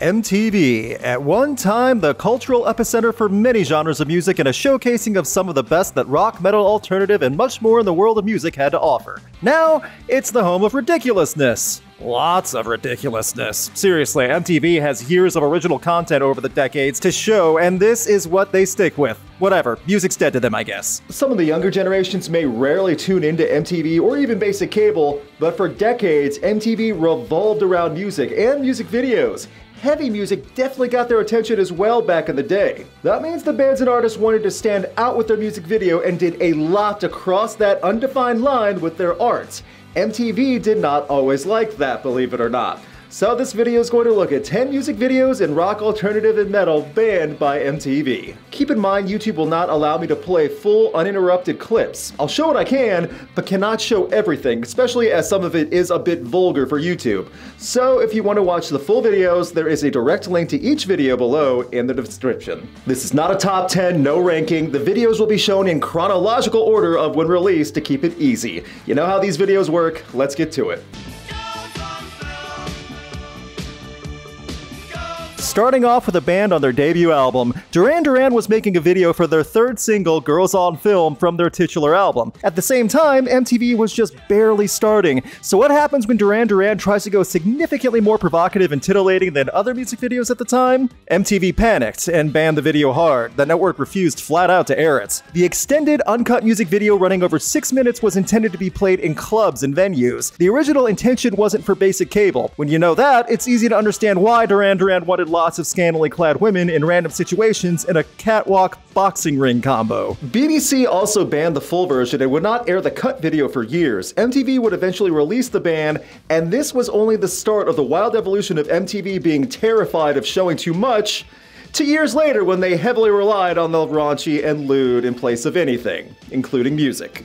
MTV, at one time the cultural epicenter for many genres of music and a showcasing of some of the best that rock, metal, alternative, and much more in the world of music had to offer. Now, it's the home of ridiculousness. Lots of ridiculousness. Seriously, MTV has years of original content over the decades to show, and this is what they stick with. Whatever, music's dead to them, I guess. Some of the younger generations may rarely tune into MTV or even basic cable, but for decades, MTV revolved around music and music videos heavy music definitely got their attention as well back in the day. That means the bands and artists wanted to stand out with their music video and did a lot to cross that undefined line with their art. MTV did not always like that, believe it or not. So this video is going to look at 10 music videos in rock, alternative, and metal banned by MTV. Keep in mind YouTube will not allow me to play full uninterrupted clips. I'll show what I can, but cannot show everything, especially as some of it is a bit vulgar for YouTube. So if you want to watch the full videos, there is a direct link to each video below in the description. This is not a top 10, no ranking. The videos will be shown in chronological order of when released to keep it easy. You know how these videos work, let's get to it. Starting off with a band on their debut album, Duran Duran was making a video for their third single, Girls on Film, from their titular album. At the same time, MTV was just barely starting. So what happens when Duran Duran tries to go significantly more provocative and titillating than other music videos at the time? MTV panicked and banned the video hard. The network refused flat out to air it. The extended, uncut music video running over six minutes was intended to be played in clubs and venues. The original intention wasn't for basic cable. When you know that, it's easy to understand why Duran Duran wanted lots of scantily clad women in random situations in a catwalk boxing ring combo. BBC also banned the full version and would not air the cut video for years. MTV would eventually release the ban, and this was only the start of the wild evolution of MTV being terrified of showing too much to years later when they heavily relied on the raunchy and lewd in place of anything, including music.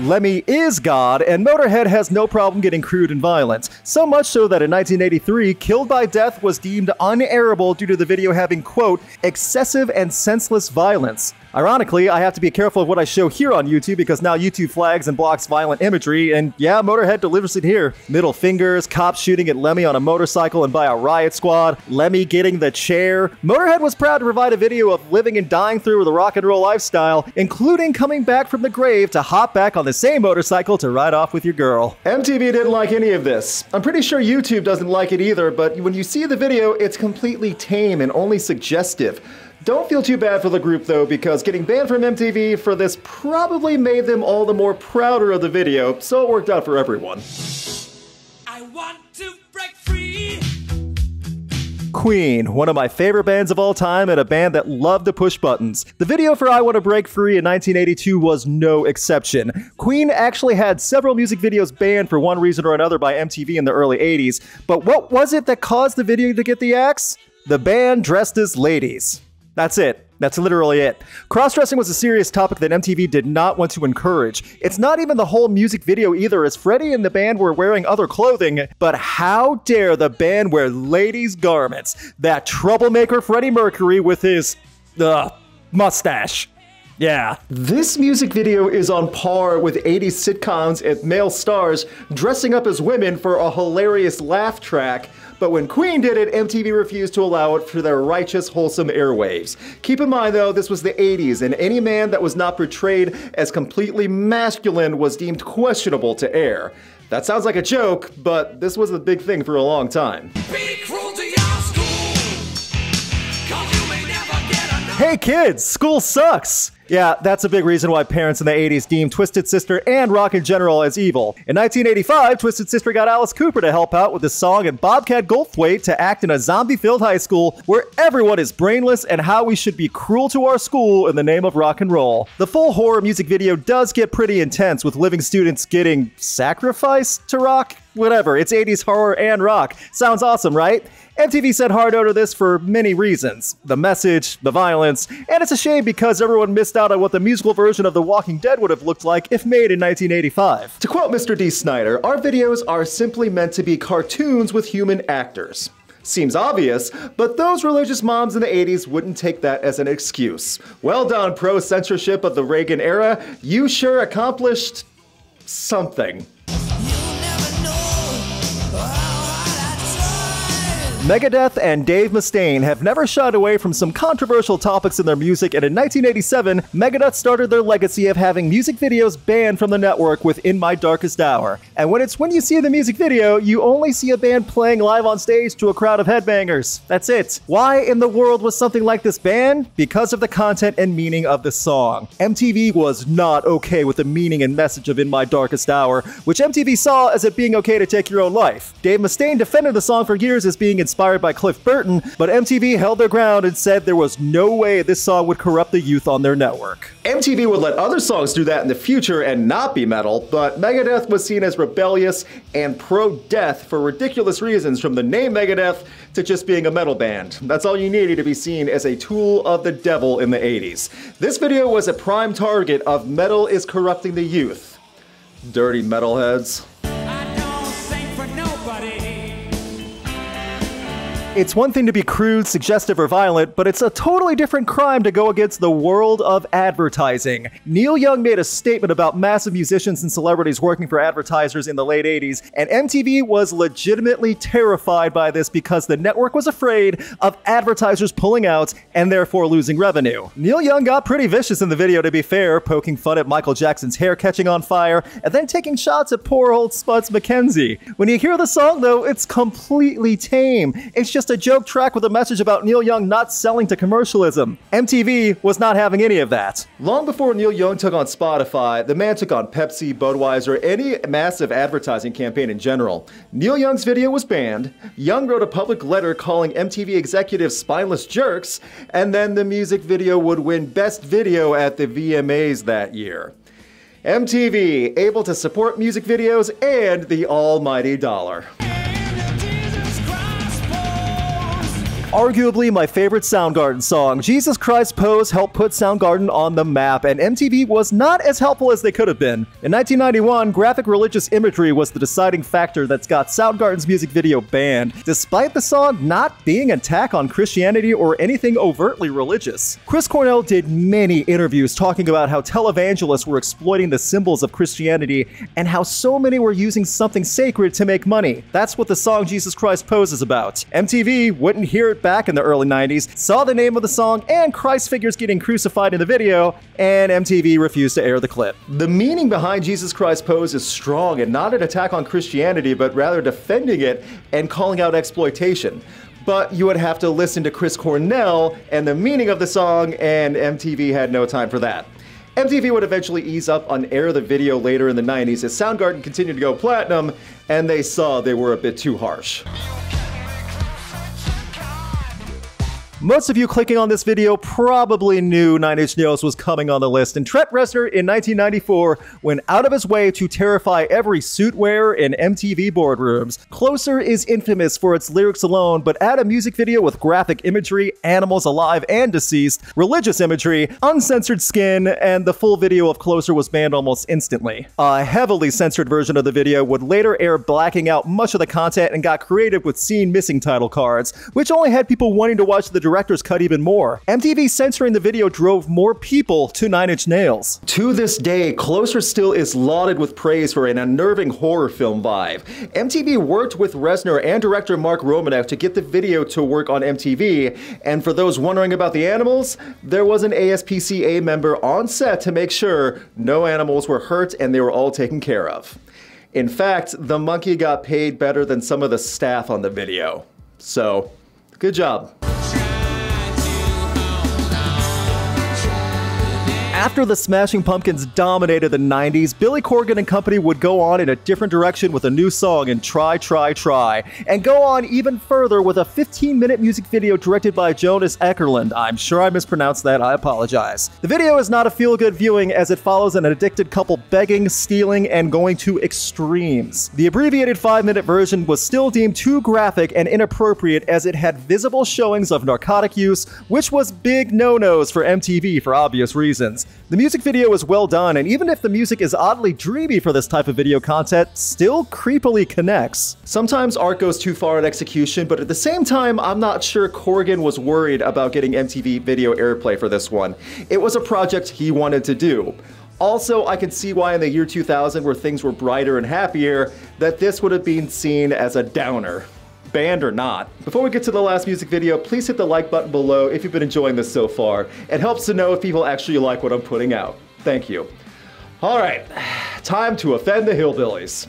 Lemmy is God, and Motorhead has no problem getting crude and violent. So much so that in 1983, Killed by Death was deemed unairable due to the video having, quote, excessive and senseless violence. Ironically, I have to be careful of what I show here on YouTube because now YouTube flags and blocks violent imagery, and yeah, Motorhead delivers it here. Middle fingers, cops shooting at Lemmy on a motorcycle and by a riot squad, Lemmy getting the chair. Motorhead was proud to provide a video of living and dying through the rock and roll lifestyle, including coming back from the grave to hop back on the same motorcycle to ride off with your girl. MTV didn't like any of this. I'm pretty sure YouTube doesn't like it either, but when you see the video, it's completely tame and only suggestive. Don't feel too bad for the group though, because getting banned from MTV for this probably made them all the more prouder of the video, so it worked out for everyone. Queen, one of my favorite bands of all time and a band that loved to push buttons. The video for I Want to Break Free in 1982 was no exception. Queen actually had several music videos banned for one reason or another by MTV in the early 80s, but what was it that caused the video to get the axe? The band dressed as ladies. That's it. That's literally it. Cross dressing was a serious topic that MTV did not want to encourage. It's not even the whole music video either, as Freddie and the band were wearing other clothing, but how dare the band wear ladies' garments? That troublemaker Freddie Mercury with his, uh, mustache. Yeah. This music video is on par with 80s sitcoms and male stars dressing up as women for a hilarious laugh track but when Queen did it, MTV refused to allow it for their righteous, wholesome airwaves. Keep in mind though, this was the 80s, and any man that was not portrayed as completely masculine was deemed questionable to air. That sounds like a joke, but this was a big thing for a long time. Hey kids, school sucks! Yeah, that's a big reason why parents in the 80s deemed Twisted Sister and rock in general as evil. In 1985, Twisted Sister got Alice Cooper to help out with the song and Bobcat Goldthwait to act in a zombie filled high school where everyone is brainless and how we should be cruel to our school in the name of rock and roll. The full horror music video does get pretty intense with living students getting sacrificed to rock. Whatever, it's 80s horror and rock. Sounds awesome, right? MTV said hard out of this for many reasons the message, the violence, and it's a shame because everyone missed out on what the musical version of The Walking Dead would have looked like if made in 1985. To quote Mr. Dee Snider, our videos are simply meant to be cartoons with human actors. Seems obvious, but those religious moms in the 80s wouldn't take that as an excuse. Well done, pro censorship of the Reagan era. You sure accomplished something. Megadeth and Dave Mustaine have never shied away from some controversial topics in their music, and in 1987, Megadeth started their legacy of having music videos banned from the network with In My Darkest Hour. And when it's when you see the music video, you only see a band playing live on stage to a crowd of headbangers. That's it. Why in the world was something like this banned? Because of the content and meaning of the song. MTV was not okay with the meaning and message of In My Darkest Hour, which MTV saw as it being okay to take your own life. Dave Mustaine defended the song for years as being inspired inspired by Cliff Burton, but MTV held their ground and said there was no way this song would corrupt the youth on their network. MTV would let other songs do that in the future and not be metal, but Megadeth was seen as rebellious and pro death for ridiculous reasons from the name Megadeth to just being a metal band. That's all you needed to be seen as a tool of the devil in the 80s. This video was a prime target of metal is corrupting the youth. Dirty metalheads. It's one thing to be crude, suggestive, or violent, but it's a totally different crime to go against the world of advertising. Neil Young made a statement about massive musicians and celebrities working for advertisers in the late 80s, and MTV was legitimately terrified by this because the network was afraid of advertisers pulling out and therefore losing revenue. Neil Young got pretty vicious in the video, to be fair, poking fun at Michael Jackson's hair catching on fire, and then taking shots at poor old Spuds MacKenzie. When you hear the song, though, it's completely tame. It's just just a joke track with a message about Neil Young not selling to commercialism. MTV was not having any of that. Long before Neil Young took on Spotify, the man took on Pepsi, Budweiser, any massive advertising campaign in general. Neil Young's video was banned. Young wrote a public letter calling MTV executives spineless jerks, and then the music video would win Best Video at the VMAs that year. MTV, able to support music videos and the almighty dollar. Arguably my favorite Soundgarden song, Jesus Christ Pose helped put Soundgarden on the map, and MTV was not as helpful as they could have been. In 1991, graphic religious imagery was the deciding factor that's got Soundgarden's music video banned, despite the song not being an attack on Christianity or anything overtly religious. Chris Cornell did many interviews talking about how televangelists were exploiting the symbols of Christianity and how so many were using something sacred to make money. That's what the song Jesus Christ Pose is about. MTV wouldn't hear it back in the early 90s, saw the name of the song and Christ figures getting crucified in the video, and MTV refused to air the clip. The meaning behind Jesus Christ Pose is strong and not an attack on Christianity, but rather defending it and calling out exploitation but you would have to listen to Chris Cornell and the meaning of the song, and MTV had no time for that. MTV would eventually ease up on air the video later in the 90s as Soundgarden continued to go platinum, and they saw they were a bit too harsh. Most of you clicking on this video probably knew Nine Inch Nails was coming on the list, and Trent Reznor in 1994 went out of his way to terrify every suit wearer in MTV boardrooms. Closer is infamous for its lyrics alone, but add a music video with graphic imagery, animals alive and deceased, religious imagery, uncensored skin, and the full video of Closer was banned almost instantly. A heavily censored version of the video would later air blacking out much of the content and got creative with scene missing title cards, which only had people wanting to watch the director's cut even more. MTV censoring the video drove more people to Nine Inch Nails. To this day, Closer still is lauded with praise for an unnerving horror film vibe. MTV worked with Reznor and director Mark Romanek to get the video to work on MTV, and for those wondering about the animals, there was an ASPCA member on set to make sure no animals were hurt and they were all taken care of. In fact, the monkey got paid better than some of the staff on the video. So, good job. After the Smashing Pumpkins dominated the 90s, Billy Corgan and company would go on in a different direction with a new song in Try, Try, Try, and go on even further with a 15 minute music video directed by Jonas Ekerlund. I'm sure I mispronounced that, I apologize. The video is not a feel good viewing as it follows an addicted couple begging, stealing, and going to extremes. The abbreviated 5 minute version was still deemed too graphic and inappropriate as it had visible showings of narcotic use, which was big no nos for MTV for obvious reasons. The music video is well done, and even if the music is oddly dreamy for this type of video content, still creepily connects. Sometimes art goes too far in execution, but at the same time, I'm not sure Corgan was worried about getting MTV video airplay for this one. It was a project he wanted to do. Also, I can see why in the year 2000, where things were brighter and happier, that this would have been seen as a downer. Band or not. Before we get to the last music video, please hit the like button below if you've been enjoying this so far. It helps to know if people actually like what I'm putting out. Thank you. All right, time to offend the hillbillies.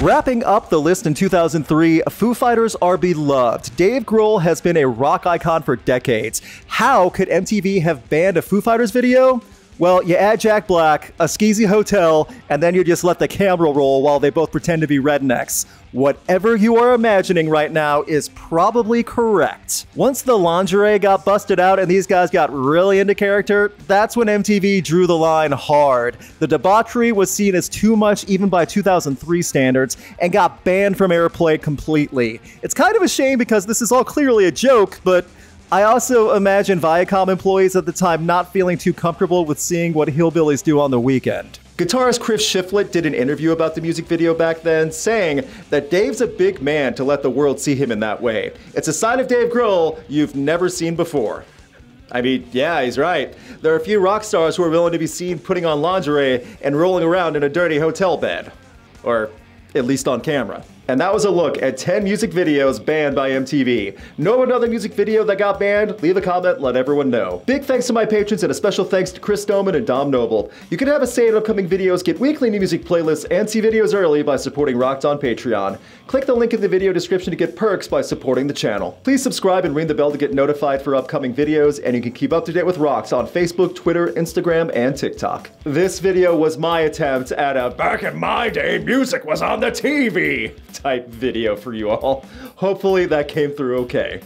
Wrapping up the list in 2003, Foo Fighters are beloved. Dave Grohl has been a rock icon for decades. How could MTV have banned a Foo Fighters video? Well, you add Jack Black, a skeezy hotel, and then you just let the camera roll while they both pretend to be rednecks. Whatever you are imagining right now is probably correct. Once the lingerie got busted out and these guys got really into character, that's when MTV drew the line hard. The debauchery was seen as too much even by 2003 standards and got banned from airplay completely. It's kind of a shame because this is all clearly a joke, but I also imagine Viacom employees at the time not feeling too comfortable with seeing what hillbillies do on the weekend. Guitarist Chris Shiflett did an interview about the music video back then, saying that Dave's a big man to let the world see him in that way. It's a side of Dave Grohl you've never seen before. I mean, yeah, he's right. There are a few rock stars who are willing to be seen putting on lingerie and rolling around in a dirty hotel bed. Or at least on camera. And that was a look at 10 music videos banned by MTV. Know another music video that got banned? Leave a comment, let everyone know. Big thanks to my patrons and a special thanks to Chris Stoneman and Dom Noble. You can have a say in upcoming videos, get weekly new music playlists, and see videos early by supporting Rocked on Patreon. Click the link in the video description to get perks by supporting the channel. Please subscribe and ring the bell to get notified for upcoming videos, and you can keep up to date with Rocked on Facebook, Twitter, Instagram, and TikTok. This video was my attempt at a back in my day music was on the TV type video for you all. Hopefully that came through okay.